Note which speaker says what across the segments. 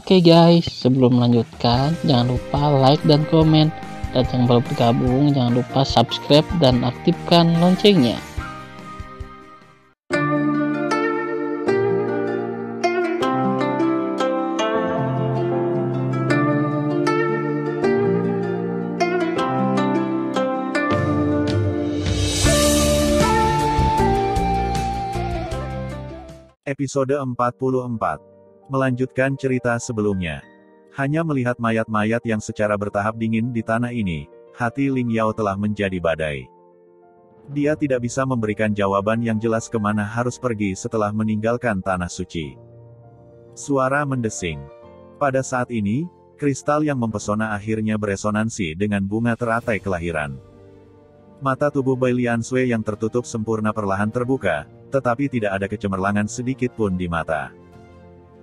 Speaker 1: Oke guys, sebelum melanjutkan, jangan lupa like dan komen. Dan yang baru bergabung, jangan lupa subscribe dan aktifkan loncengnya.
Speaker 2: Episode 44. Melanjutkan cerita sebelumnya. Hanya melihat mayat-mayat yang secara bertahap dingin di tanah ini, hati Ling Yao telah menjadi badai. Dia tidak bisa memberikan jawaban yang jelas ke mana harus pergi setelah meninggalkan tanah suci. Suara mendesing. Pada saat ini, kristal yang mempesona akhirnya beresonansi dengan bunga teratai kelahiran. Mata tubuh Bai Lian Sui yang tertutup sempurna perlahan terbuka, tetapi tidak ada kecemerlangan sedikit pun di mata.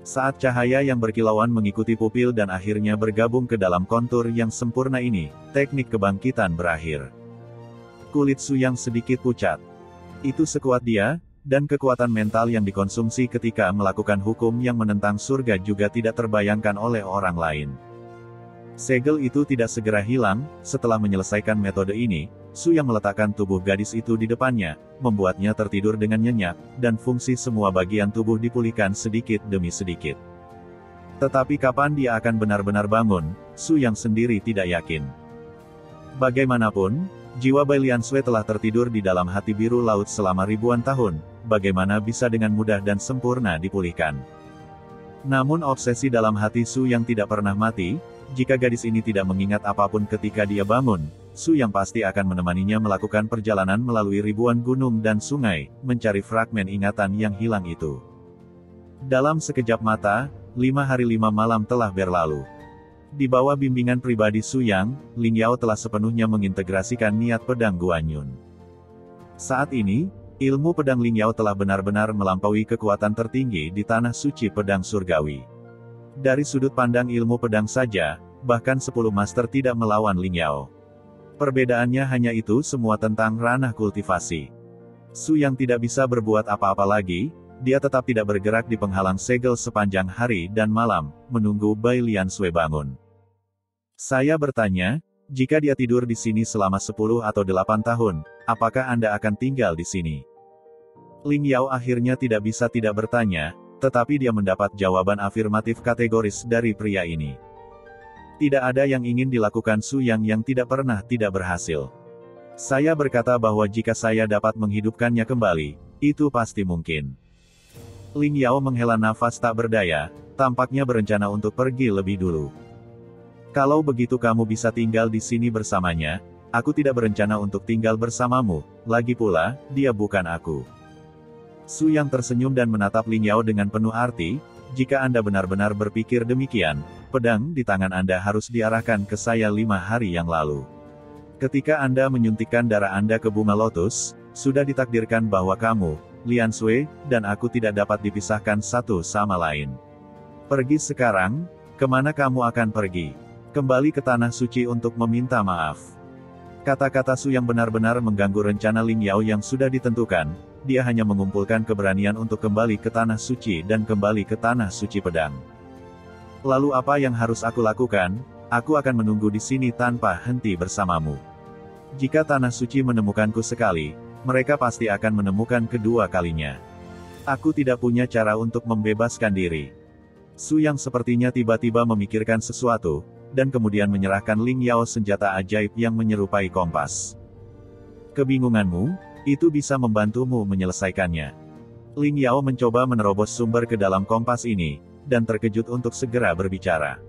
Speaker 2: Saat cahaya yang berkilauan mengikuti pupil dan akhirnya bergabung ke dalam kontur yang sempurna ini, teknik kebangkitan berakhir. Kulit Su yang sedikit pucat. Itu sekuat dia, dan kekuatan mental yang dikonsumsi ketika melakukan hukum yang menentang surga juga tidak terbayangkan oleh orang lain. Segel itu tidak segera hilang, setelah menyelesaikan metode ini, Su yang meletakkan tubuh gadis itu di depannya, membuatnya tertidur dengan nyenyak, dan fungsi semua bagian tubuh dipulihkan sedikit demi sedikit. Tetapi kapan dia akan benar-benar bangun, Su yang sendiri tidak yakin. Bagaimanapun, jiwa Bai Lian Sui telah tertidur di dalam hati biru laut selama ribuan tahun, bagaimana bisa dengan mudah dan sempurna dipulihkan. Namun obsesi dalam hati Su yang tidak pernah mati, jika gadis ini tidak mengingat apa pun ketika dia bangun, Su yang pasti akan menemaninya melakukan perjalanan melalui ribuan gunung dan sungai, mencari fragmen ingatan yang hilang itu. Dalam sekejap mata, lima hari lima malam telah berlalu. Di bawah bimbingan pribadi Su Yang, Ling Yao telah sepenuhnya mengintegrasikan niat pedang Guanyun. Saat ini, ilmu pedang Ling Yao telah benar-benar melampaui kekuatan tertinggi di tanah suci pedang surgawi. Dari sudut pandang ilmu pedang saja, bahkan 10 master tidak melawan Ling Yao. Perbedaannya hanya itu semua tentang ranah kultivasi. Su yang tidak bisa berbuat apa-apa lagi, dia tetap tidak bergerak di penghalang segel sepanjang hari dan malam, menunggu Bai Lian Sui bangun. Saya bertanya, jika dia tidur di sini selama 10 atau 8 tahun, apakah Anda akan tinggal di sini? Ling Yao akhirnya tidak bisa tidak bertanya, tetapi dia mendapat jawaban afirmatif kategoris dari pria ini. Tidak ada yang ingin dilakukan Su Yang yang tidak pernah tidak berhasil. Saya berkata bahwa jika saya dapat menghidupkannya kembali, itu pasti mungkin. Ling Yao menghela nafas tak berdaya, tampaknya berencana untuk pergi lebih dulu. Kalau begitu kamu bisa tinggal di sini bersamanya, aku tidak berencana untuk tinggal bersamamu, lagi pula, dia bukan aku. Su yang tersenyum dan menatap Ling Yao dengan penuh arti, jika Anda benar-benar berpikir demikian, pedang di tangan Anda harus diarahkan ke saya lima hari yang lalu. Ketika Anda menyuntikkan darah Anda ke bunga lotus, sudah ditakdirkan bahwa kamu, Lian Sui, dan aku tidak dapat dipisahkan satu sama lain. Pergi sekarang, ke mana kamu akan pergi? Kembali ke tanah suci untuk meminta maaf. Kata-kata Su yang benar-benar mengganggu rencana Ling Yao yang sudah ditentukan, dia hanya mengumpulkan keberanian untuk kembali ke tanah suci dan kembali ke tanah suci pedang. Lalu apa yang harus aku lakukan? Aku akan menunggu di sini tanpa henti bersamamu. Jika tanah suci menemukanku sekali, mereka pasti akan menemukan kedua kalinya. Aku tidak punya cara untuk membebaskan diri. Su yang sepertinya tiba-tiba memikirkan sesuatu, dan kemudian menyerahkan Ling Yao senjata ajaib yang menyerupai kompas. Kebingunganmu, itu bisa membantumu menyelesaikannya. Ling Yao mencoba menerobos sumber ke dalam kompas ini, dan terkejut untuk segera berbicara.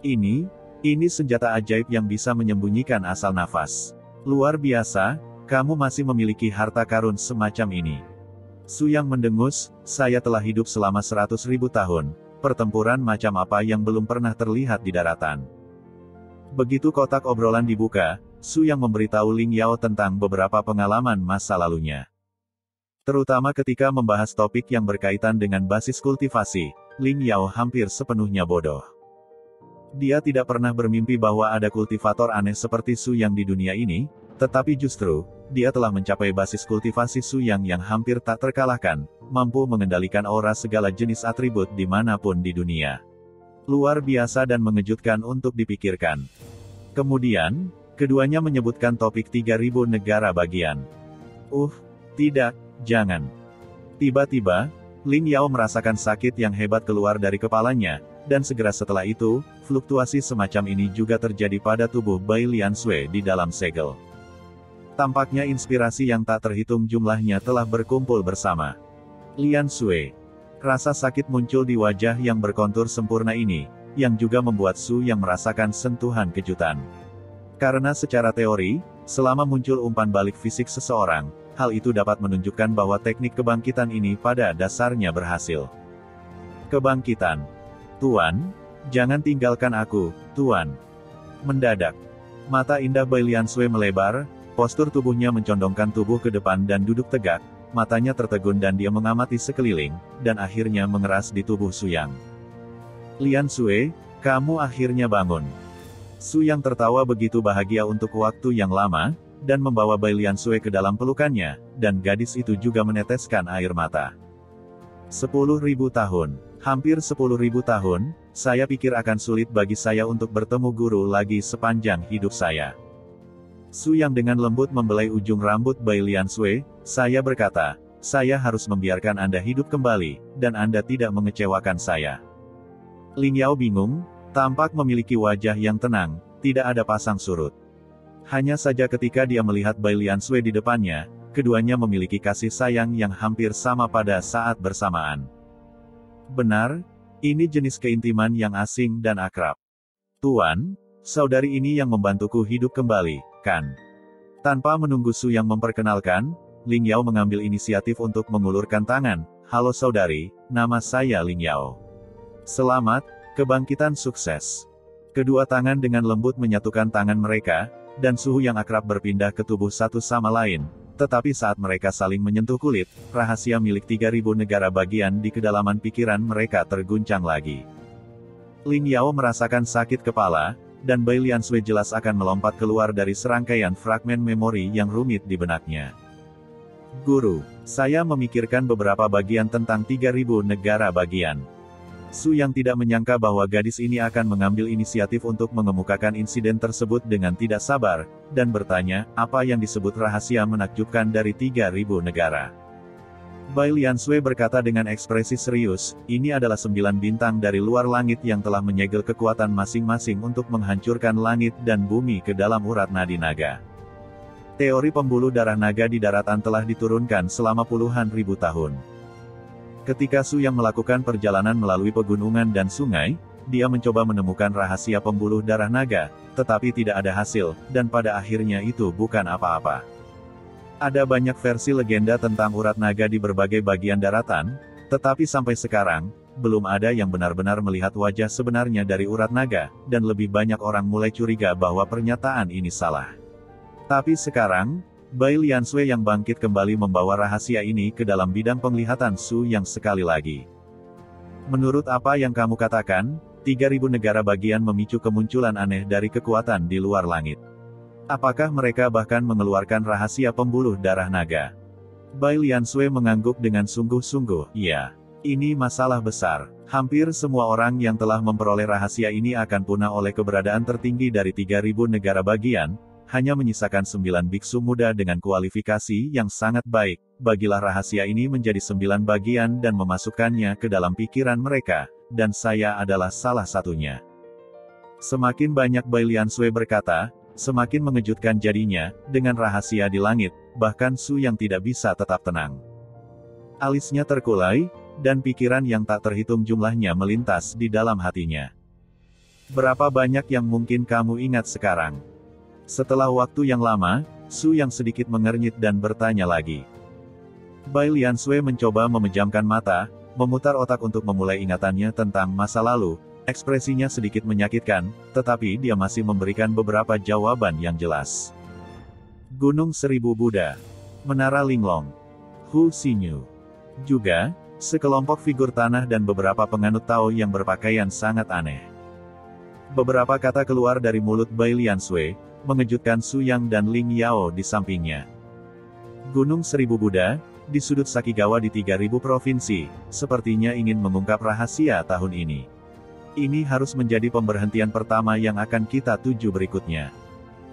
Speaker 2: Ini, ini senjata ajaib yang bisa menyembunyikan asal nafas. Luar biasa, kamu masih memiliki harta karun semacam ini. Su yang mendengus, saya telah hidup selama seratus ribu tahun, pertempuran macam apa yang belum pernah terlihat di daratan. Begitu kotak obrolan dibuka, Su yang memberitahu Ling Yao tentang beberapa pengalaman masa lalunya. Terutama ketika membahas topik yang berkaitan dengan basis kultivasi, Ling Yao hampir sepenuhnya bodoh. Dia tidak pernah bermimpi bahwa ada kultivator aneh seperti Su yang di dunia ini, tetapi justru, dia telah mencapai basis kultivasi Su yang yang hampir tak terkalahkan, mampu mengendalikan aura segala jenis atribut di mana pun di dunia. Luar biasa dan mengejutkan untuk dipikirkan. Kemudian, keduanya menyebutkan topik 3000 negara bagian. Uh, tidak, jangan. Tiba-tiba, Ling Yao merasakan sakit yang hebat keluar dari kepalanya, dan segera setelah itu, fluktuasi semacam ini juga terjadi pada tubuh Bai Lian Sui di dalam segel. Tampaknya inspirasi yang tak terhitung jumlahnya telah berkumpul bersama. Lian Sui. Rasa sakit muncul di wajah yang berkontur sempurna ini, yang juga membuat Su yang merasakan sentuhan kejutan. Karena secara teori, selama muncul umpan balik fisik seseorang, hal itu dapat menunjukkan bahwa teknik kebangkitan ini pada dasarnya berhasil. Kebangkitan. Tuan, jangan tinggalkan aku, Tuan. Mendadak. Mata indah Bai Lian Sui melebar, Postur tubuhnya mencondongkan tubuh ke depan dan duduk tegak, matanya tertegun dan dia mengamati sekeliling, dan akhirnya mengeras di tubuh Suyang. Lian Sui, kamu akhirnya bangun. Suyang tertawa begitu bahagia untuk waktu yang lama, dan membawa Bai Lian Sui ke dalam pelukannya, dan gadis itu juga meneteskan air mata. Sepuluh ribu tahun, hampir sepuluh ribu tahun, saya pikir akan sulit bagi saya untuk bertemu guru lagi sepanjang hidup saya. Su yang dengan lembut membelai ujung rambut Bai Lian Sui, saya berkata, saya harus membiarkan Anda hidup kembali, dan Anda tidak mengecewakan saya. Ling Yao bingung, tampak memiliki wajah yang tenang, tidak ada pasang surut. Hanya saja ketika dia melihat Bai Lian Sui di depannya, keduanya memiliki kasih sayang yang hampir sama pada saat bersamaan. Benar, ini jenis keintiman yang asing dan akrab. Tuan, saudari ini yang membantuku hidup kembali, kan? Tanpa menunggu Su yang memperkenalkan, Ling Yao mengambil inisiatif untuk mengulurkan tangan. Halo saudari, nama saya Ling Yao. Selamat, kebangkitan sukses. Kedua tangan dengan lembut menyatukan tangan mereka, dan suhu yang akrab berpindah ke tubuh satu sama lain. Tetapi saat mereka saling menyentuh kulit, rahasia milik 3000 negara bagian di kedalaman pikiran mereka terguncang lagi. Ling Yao merasakan sakit kepala, dan Bai Lian Sui jelas akan melompat keluar dari serangkaian fragmen memori yang rumit di benaknya. Guru, saya memikirkan beberapa bagian tentang 3000 negara bagian. Su yang tidak menyangka bahwa gadis ini akan mengambil inisiatif untuk mengemukakan insiden tersebut dengan tidak sabar, dan bertanya, apa yang disebut rahasia menakjubkan dari 3000 negara. Bai Lian Sui berkata dengan ekspresi serius, ini adalah sembilan bintang dari luar langit yang telah menyegel kekuatan masing-masing untuk menghancurkan langit dan bumi ke dalam urat nadi naga. Teori pembuluh darah naga di daratan telah diturunkan selama puluhan ribu tahun. Ketika Su yang melakukan perjalanan melalui pegunungan dan sungai, dia mencoba menemukan rahasia pembuluh darah naga, tetapi tidak ada hasil, dan pada akhirnya itu bukan apa-apa. Ada banyak versi legenda tentang urat naga di berbagai bagian daratan, tetapi sampai sekarang, belum ada yang benar-benar melihat wajah sebenarnya dari urat naga, dan lebih banyak orang mulai curiga bahwa pernyataan ini salah. Tapi sekarang, Bai Lian Sui yang bangkit kembali membawa rahasia ini ke dalam bidang penglihatan Su yang sekali lagi. Menurut apa yang kamu katakan, 3000 negara bagian memicu kemunculan aneh dari kekuatan di luar langit. Apakah mereka bahkan mengeluarkan rahasia pembuluh darah naga? Bai Lian Sui mengangguk dengan sungguh-sungguh, iya. Ini masalah besar. Hampir semua orang yang telah memperoleh rahasia ini akan punah oleh keberadaan tertinggi dari 3000 negara bagian, hanya menyisakan sembilan biksu muda dengan kualifikasi yang sangat baik. Bagilah rahasia ini menjadi sembilan bagian dan memasukkannya ke dalam pikiran mereka, dan saya adalah salah satunya. Semakin banyak Bai Lian Sui berkata, Semakin mengejutkan jadinya, dengan rahasia di langit, bahkan Su yang tidak bisa tetap tenang. Alisnya terkulai, dan pikiran yang tak terhitung jumlahnya melintas di dalam hatinya. Berapa banyak yang mungkin kamu ingat sekarang? Setelah waktu yang lama, Su yang sedikit mengernyit dan bertanya lagi. Bai Lian Sui mencoba memejamkan mata, memutar otak untuk memulai ingatannya tentang masa lalu, Ekspresinya sedikit menyakitkan, tetapi dia masih memberikan beberapa jawaban yang jelas. Gunung Seribu Buddha. Menara Linglong. Hu Xinyu. Juga, sekelompok figur tanah dan beberapa penganut Tao yang berpakaian sangat aneh. Beberapa kata keluar dari mulut Bai Lian Sui, mengejutkan Su Yang dan Ling Yao di sampingnya. Gunung Seribu Buddha, di sudut Sakigawa di 3000 provinsi, sepertinya ingin mengungkap rahasia tahun ini. Ini harus menjadi pemberhentian pertama yang akan kita tuju berikutnya.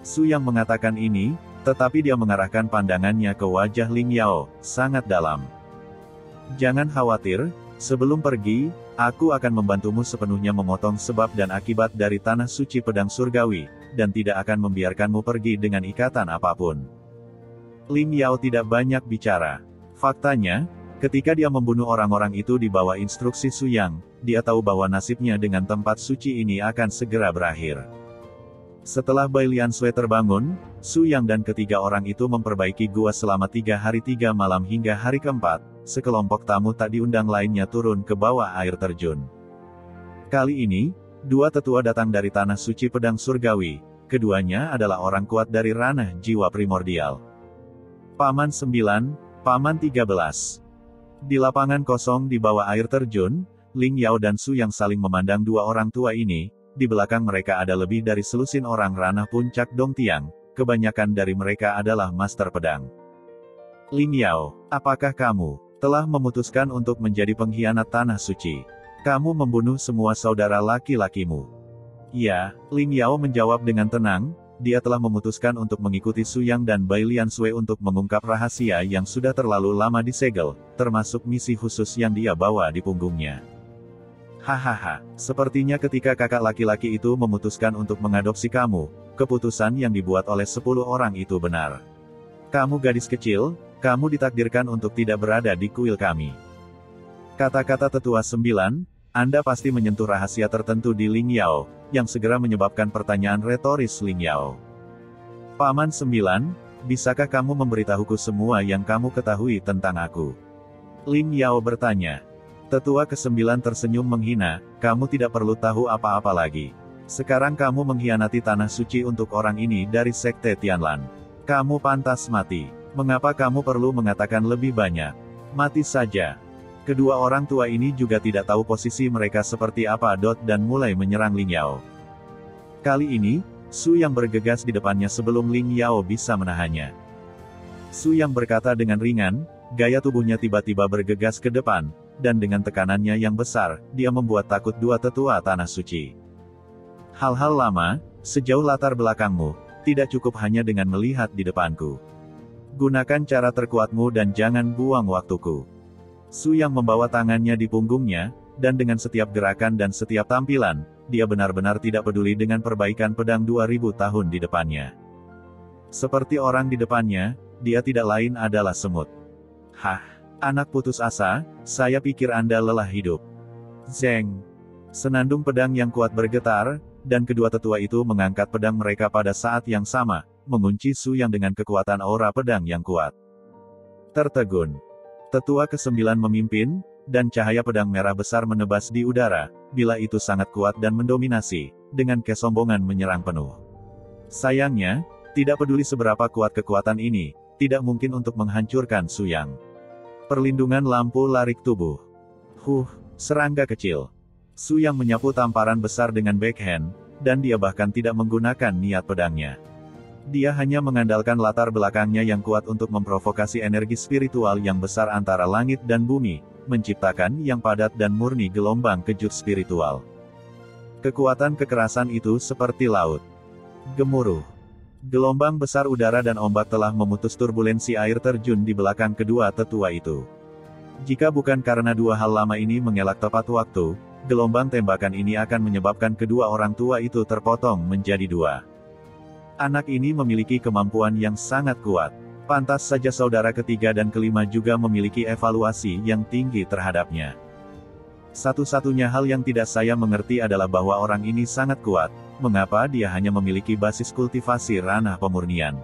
Speaker 2: Su yang mengatakan ini, tetapi dia mengarahkan pandangannya ke wajah Ling Yao, sangat dalam. Jangan khawatir, sebelum pergi, aku akan membantumu sepenuhnya memotong sebab dan akibat dari tanah suci pedang surgawi, dan tidak akan membiarkanmu pergi dengan ikatan apa pun. Ling Yao tidak banyak bicara. Faktanya, ketika dia membunuh orang-orang itu di bawah instruksi Su Yang, dia tahu bahwa nasibnya dengan tempat suci ini akan segera berakhir. Setelah Bai Lian Sui terbangun, Su Yang dan ketiga orang itu memperbaiki gua selama tiga hari tiga malam hingga hari keempat, sekelompok tamu tak diundang lainnya turun ke bawah air terjun. Kali ini, dua tetua datang dari tanah suci pedang surgawi, keduanya adalah orang kuat dari ranah jiwa primordial. Paman 9, Paman 13. Di lapangan kosong di bawah air terjun, Ling Yao dan Su yang saling memandang dua orang tua ini, di belakang mereka ada lebih dari selusin orang ranah puncak Dong Tiang, kebanyakan dari mereka adalah master pedang. Ling Yao, apakah kamu telah memutuskan untuk menjadi pengkhianat tanah suci? Kamu membunuh semua saudara laki-lakimu. Ya, Ling Yao menjawab dengan tenang, dia telah memutuskan untuk mengikuti Su Yang dan Bai Lian Sui untuk mengungkap rahasia yang sudah terlalu lama disegel, termasuk misi khusus yang dia bawa di punggungnya. Hahaha, sepertinya ketika kakak laki-laki itu memutuskan untuk mengadopsi kamu, keputusan yang dibuat oleh 10 orang itu benar. Kamu gadis kecil, kamu ditakdirkan untuk tidak berada di kuil kami. Kata-kata tetua sembilan, Anda pasti menyentuh rahasia tertentu di Ling Yao, yang segera menyebabkan pertanyaan retoris Ling Yao. Paman sembilan, bisakah kamu memberitahuku semua yang kamu ketahui tentang aku? Ling Yao bertanya. Tetua kesembilan tersenyum menghina, kamu tidak perlu tahu apa-apa lagi. Sekarang kamu mengkhianati tanah suci untuk orang ini dari Sekte Tianlan. Kamu pantas mati. Mengapa kamu perlu mengatakan lebih banyak? Mati saja. Kedua orang tua ini juga tidak tahu posisi mereka seperti apa dot dan mulai menyerang Ling Yao. Kali ini, Su yang bergegas di depannya sebelum Ling Yao bisa menahannya. Su yang berkata dengan ringan, gaya tubuhnya tiba-tiba bergegas ke depan, dan dengan tekanannya yang besar, dia membuat takut dua tetua tanah suci. Hal-hal lama, sejauh latar belakangmu, tidak cukup hanya dengan melihat di depanku. Gunakan cara terkuatmu dan jangan buang waktuku. Su yang membawa tangannya di punggungnya, dan dengan setiap gerakan dan setiap tampilan, dia benar-benar tidak peduli dengan perbaikan pedang 2000 tahun di depannya. Seperti orang di depannya, dia tidak lain adalah semut. Hah! Anak putus asa, saya pikir Anda lelah hidup. Zeng. Senandung pedang yang kuat bergetar, dan kedua tetua itu mengangkat pedang mereka pada saat yang sama, mengunci Su yang dengan kekuatan aura pedang yang kuat. Tertegun. Tetua kesembilan memimpin, dan cahaya pedang merah besar menebas di udara, bila itu sangat kuat dan mendominasi, dengan kesombongan menyerang penuh. Sayangnya, tidak peduli seberapa kuat kekuatan ini, tidak mungkin untuk menghancurkan Su Yang. Perlindungan lampu larik tubuh. Huh, serangga kecil. Su yang menyapu tamparan besar dengan backhand, dan dia bahkan tidak menggunakan niat pedangnya. Dia hanya mengandalkan latar belakangnya yang kuat untuk memprovokasi energi spiritual yang besar antara langit dan bumi, menciptakan yang padat dan murni gelombang kejut spiritual. Kekuatan kekerasan itu seperti laut. Gemuruh. Gelombang besar udara dan ombak telah memutus turbulensi air terjun di belakang kedua tetua itu. Jika bukan karena dua hal lama ini mengelak tepat waktu, gelombang tembakan ini akan menyebabkan kedua orang tua itu terpotong menjadi dua. Anak ini memiliki kemampuan yang sangat kuat. Pantas saja saudara ketiga dan kelima juga memiliki evaluasi yang tinggi terhadapnya. Satu-satunya hal yang tidak saya mengerti adalah bahwa orang ini sangat kuat, mengapa dia hanya memiliki basis kultivasi ranah pemurnian.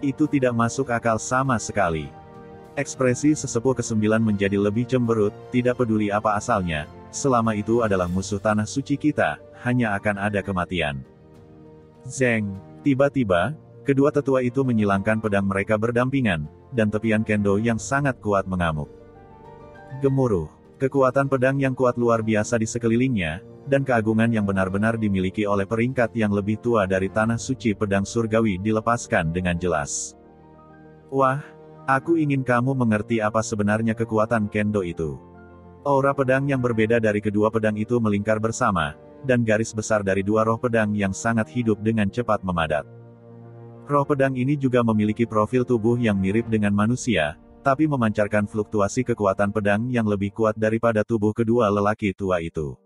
Speaker 2: Itu tidak masuk akal sama sekali. Ekspresi sesepuh kesembilan menjadi lebih cemberut, tidak peduli apa asalnya, selama itu adalah musuh tanah suci kita, hanya akan ada kematian. Zeng, tiba-tiba, kedua tetua itu menyilangkan pedang mereka berdampingan, dan tepian kendo yang sangat kuat mengamuk. Gemuruh, kekuatan pedang yang kuat luar biasa di sekelilingnya, dan keagungan yang benar-benar dimiliki oleh peringkat yang lebih tua dari tanah suci pedang surgawi dilepaskan dengan jelas. Wah, aku ingin kamu mengerti apa sebenarnya kekuatan kendo itu. Aura pedang yang berbeda dari kedua pedang itu melingkar bersama, dan garis besar dari dua roh pedang yang sangat hidup dengan cepat memadat. Roh pedang ini juga memiliki profil tubuh yang mirip dengan manusia, tapi memancarkan fluktuasi kekuatan pedang yang lebih kuat daripada tubuh kedua lelaki tua itu.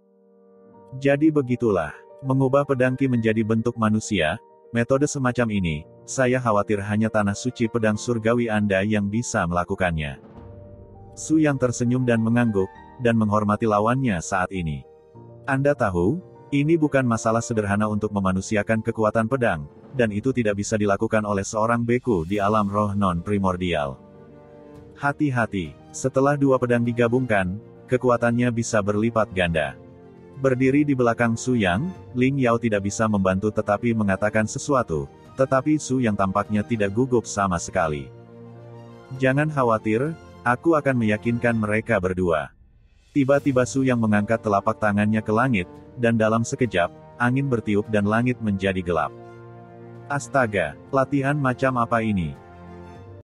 Speaker 2: Jadi begitulah, mengubah pedang Ki menjadi bentuk manusia, metode semacam ini, saya khawatir hanya tanah suci pedang surgawi Anda yang bisa melakukannya. Su yang tersenyum dan mengangguk, dan menghormati lawannya saat ini. Anda tahu, ini bukan masalah sederhana untuk memanusiakan kekuatan pedang, dan itu tidak bisa dilakukan oleh seorang beku di alam roh non-primordial. Hati-hati, setelah dua pedang digabungkan, kekuatannya bisa berlipat ganda. Berdiri di belakang Su Yang, Ling Yao tidak bisa membantu tetapi mengatakan sesuatu, tetapi Su Yang tampaknya tidak gugup sama sekali. Jangan khawatir, Aku akan meyakinkan mereka berdua. Tiba-tiba Su yang mengangkat telapak tangannya ke langit, dan dalam sekejap, angin bertiup dan langit menjadi gelap. Astaga, latihan macam apa ini?